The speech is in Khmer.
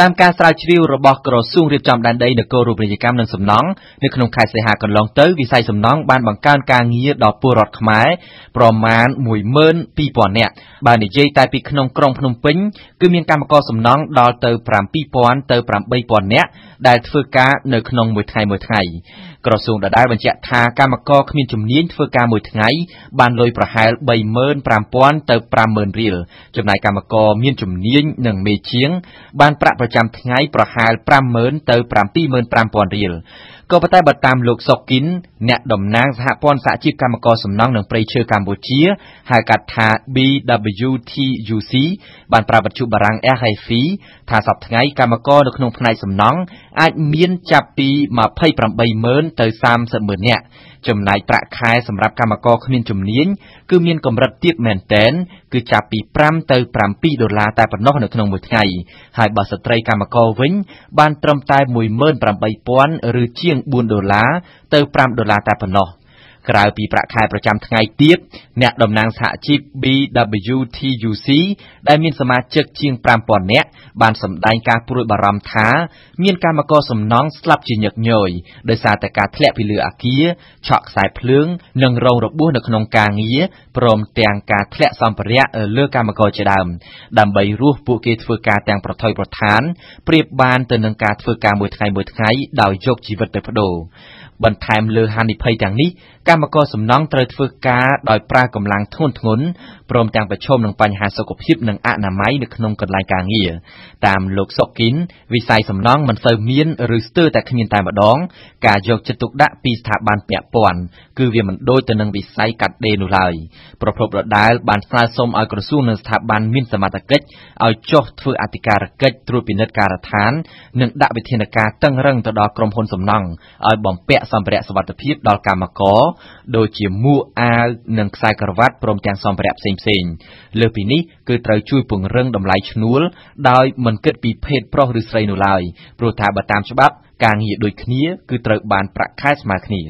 តាមការស្រាវជ្រាវរបស់ក្រសួងរៀបចំដែនដីនគររូបនីយកម្មនិងសំណង់នៅក្នុងខេត្តសីហនុកន្លងទៅវិស័យសំណង់បានបង្កើនការងារដល់ពលរដ្ឋខ្មែរប្រមាណ12000នាក់បើនិយាយតែពីក្នុងក្រុងភ្នំពេញគឺមានកម្មករសំណង់ដល់ទៅ7000ទៅ8000នាក់ដែលធ្វើការនៅក្នុងមួយថ្ងៃមួយថ្ងៃក្រសួងដដែលបញ្ជាក់ថាកម្មករគ្មានជំនាញធ្វើការមួយថ្ងៃបានលុយប្រហែល35000ទៅ50000រៀលចំណែកកម្មករមានជំនាញនិងមេជាងបានប្រាក់ប្រចាំថ្ងៃប្រហែល50000ទៅ75000រៀលក៏ប៉ុន្តែបើតាមលោកសុកគិនអ្នកតំណាងសហព័ន្ធសហជីពកម្មករសំណង់និងព្រៃឈើកម្ពុជា ហៅកាត់ថា BWTUC បានប្រាប់បច្ចុប្បន្នបារាំង RFI ថាសប្តាហ៍ថ្ងៃកម្មករនៅក្នុងផ្នែកសំណង់អាចមានចាប់ពី280000ទៅ300,000នាក់ចំណែកប្រាក់ខែសម្រាប់កម្មករគ្មានជំនាញគឺមានកម្រិតទាបមែនទែនគឺចាប់ពី5ទៅ7ដុល្លារតែប៉ុណ្ណោះនៅក្នុងមួយថ្ងៃហើយបើស្ត្រីកម្មករវិញ បានត្រឹមតែ18000ឬជាង4ដុល្លារទៅ5ដុល្លារតែប៉ុណ្ណោះក្រៅពីប្រាក់ខែប្រចាំថ្ងៃទៀតអ្នកតំណាងសហជីព BWTUC ដែលមានសមាជិកជាង5000នាក់បានសម្ដែងការព្រួយបារម្ភថាមានកម្មករសំណង់ស្លាប់ជាញឹកញយដោយសារតែការធ្លាក់ពីលើអគារឆក់ខ្សែភ្លើងនិងរងរបួសនៅក្នុងការងារព្រមទាំងការធ្លាក់សម្ភារៈលើកម្មករជាដើមដើម្បីរស់ពួកគេធ្វើការទាំងប្រថុយប្រថានប្រៀបបានទៅនឹងការធ្វើការមួយថ្ងៃមួយថ្ងៃដោយយកជីវិតទៅបដូរ បន្ថែមលើហានិភ័យទាំងនេះកម្មករសំណង់ត្រូវធ្វើការដោយប្រើកម្លាំងធ្ងន់ធ្ងរព្រមទាំងប្រឈមនឹងបញ្ហាសុខភាពនិងអនាម័យនៅក្នុងកន្លែងការងារតាមលោកសុកគិនវិស័យសំណង់មិនសូវមានឬស្ទើរតែគ្មានតែម្ដង ការយកចិត្តទុកដាក់ពីស្ថាប័នពាក់ព័ន្ធគឺវាមិនដូចទៅនឹងវិស័យកាត់ដេរនោះឡើយប្រពន្ធដដែលបានស្នើសុំឲ្យក្រសួងនិងស្ថាប័នមានសមត្ថកិច្ចឲ្យចុះធ្វើអធិការកិច្ចត្រួតពិនិត្យការដ្ឋាន និងដាក់វិធានការតឹងរឹងទៅដល់ក្រុមហ៊ុនសំណង់ឲ្យបំពាក់សម្ភារៈសុវត្ថិភាពដល់កម្មករដូចជាមួកអាវនិងខ្សែក្រវ៉ាត់ព្រមទាំងសម្ភារៈផ្សេងៗលើសពីនេះគឺត្រូវជួយពង្រឹងតម្លៃឈ្នួលដោយមិនគិតពីភេទប្រុសឬស្រីនោះឡើយព្រោះថាបើតាមច្បាប់ការងារដូចគ្នាគឺត្រូវបានប្រាក់ខែស្មើគ្នា